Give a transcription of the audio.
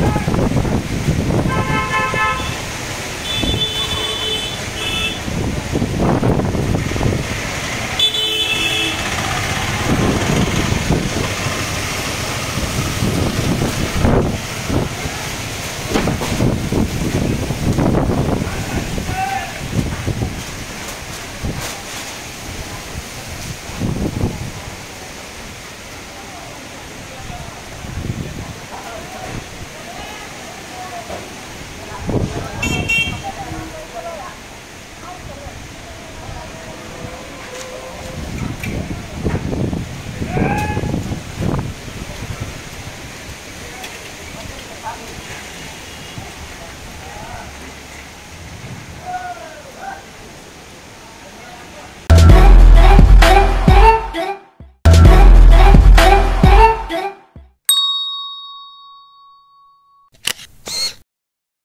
ハハハハ。